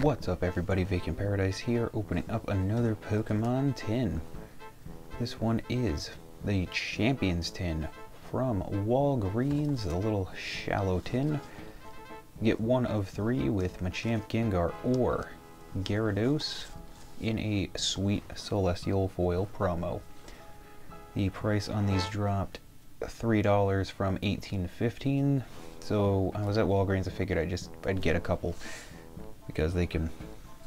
What's up everybody, Vacant Paradise here, opening up another Pokemon tin. This one is the Champions tin from Walgreens, a little shallow tin. get one of three with Machamp Gengar or Gyarados in a sweet Celestial Foil promo. The price on these dropped $3 from 18.15 so I was at Walgreens I figured I'd just I'd get a couple because they can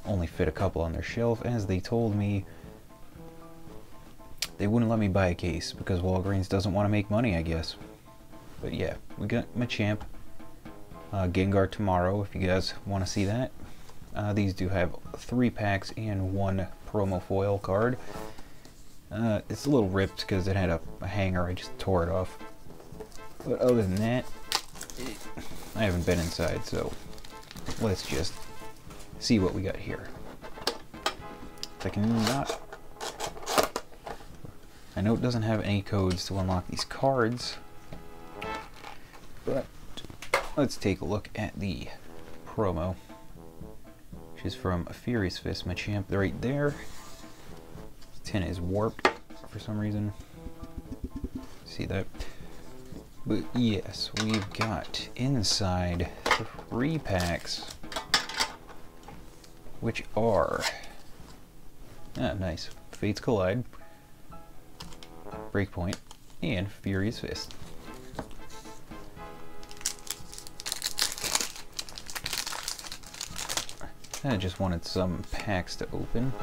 only fit a couple on their shelf. As they told me they wouldn't let me buy a case because Walgreens doesn't want to make money I guess. But yeah we got Machamp uh, Gengar tomorrow if you guys want to see that. Uh, these do have three packs and one promo foil card. Uh, it's a little ripped because it had a, a hanger I just tore it off. But other than that I haven't been inside so let's just see what we got here. I can not. I know it doesn't have any codes to unlock these cards, but let's take a look at the promo, which is from Furious Fist Machamp right there. This tin is warped for some reason. See that? But yes, we've got inside three packs which are ah, nice Fates Collide, Breakpoint, and Furious Fist. I just wanted some packs to open.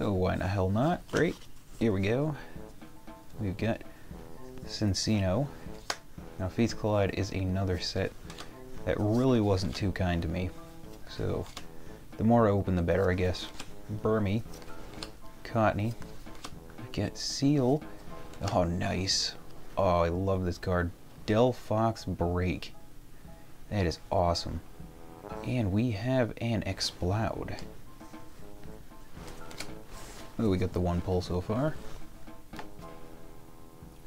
Oh, why the hell not? Great. Here we go. We've got Cinccino. Now, Fates Collide is another set that really wasn't too kind to me. So, the more I open, the better, I guess. Burmy. Cottonee. Get Seal. Oh, nice. Oh, I love this card. Delphox Break. That is awesome. And we have an Exploud. Oh, we got the one pull so far.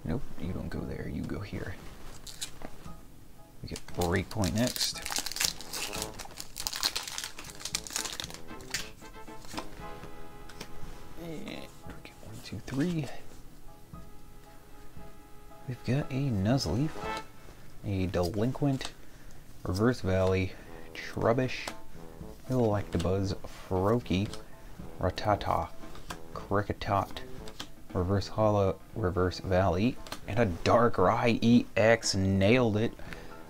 Nope, you don't go there, you go here. We get Breakpoint next. Two, three. We've got a Nuzleaf, a Delinquent, Reverse Valley, Trubbish, Electabuzz, Froakie, Rattata, Kricketot, Reverse Holo, Reverse Valley, and a Darkrai EX. Nailed it.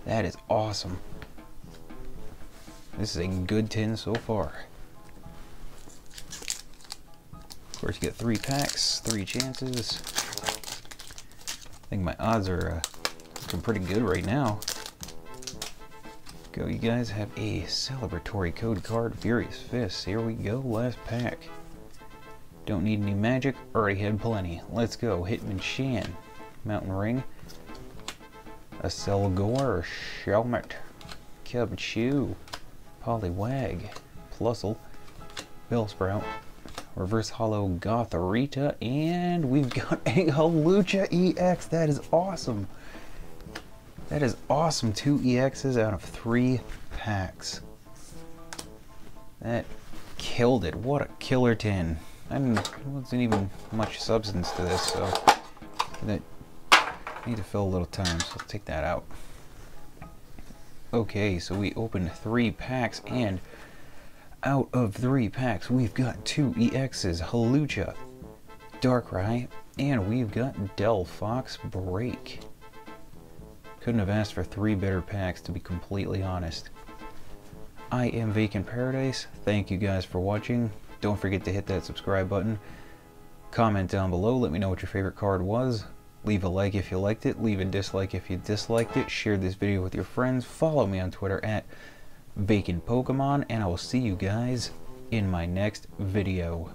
That is awesome. This is a good 10 so far. Of course, you get three packs, three chances. I think my odds are uh, looking pretty good right now. Go, you guys have a celebratory code card, Furious Fist. Here we go, last pack. Don't need any magic, already had plenty. Let's go, Hitmonchan, Mountain Ring, a Selgor, Shelmet, Cubchoo, Poliwag, Plusle, Bellsprout, Reverse Holo Gothorita, and we've got a Hawlucha EX. That is awesome. That is awesome. Two EXs out of three packs. That killed it. What a killer tin. I wasn't even much substance to this, so I need to fill a little time, so I'll take that out. Okay, so we opened three packs and out of three packs, we've got two EXs, Hawlucha, Darkrai, and we've got Delphox Break. Couldn't have asked for three better packs, to be completely honest. I am Vacant Paradise. Thank you guys for watching. Don't forget to hit that subscribe button. Comment down below. Let me know what your favorite card was. Leave a like if you liked it. Leave a dislike if you disliked it. Share this video with your friends. Follow me on Twitter at Vacant Pokemon, and I will see you guys in my next video.